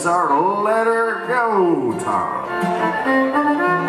It's our Let Her Go Tom.